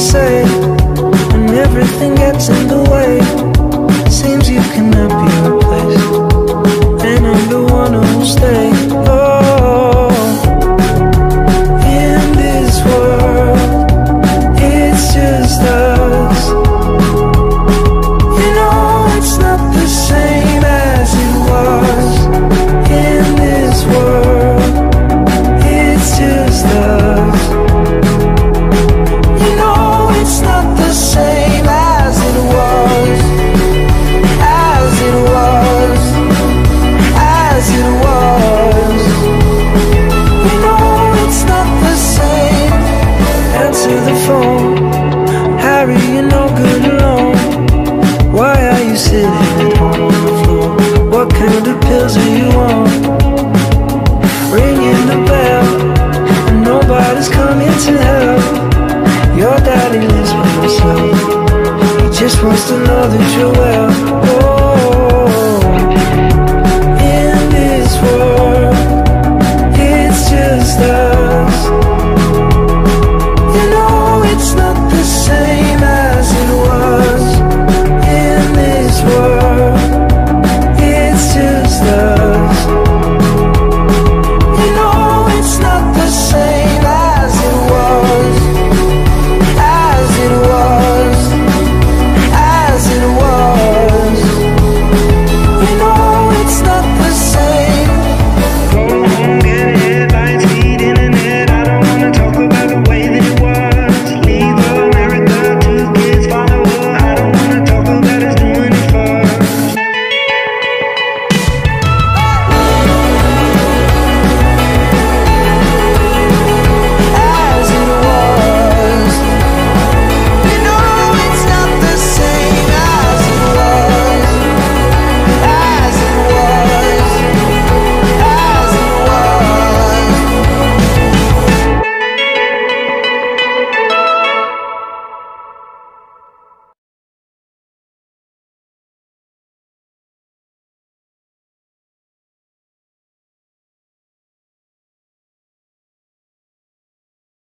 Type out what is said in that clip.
say everything gets in the the pills that you want. Ringing the bell And nobody's coming to help. Your daddy lives by himself. He just wants to know that you're well.